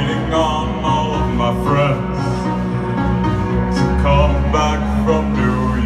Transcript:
waiting on all of my friends to come back from New York.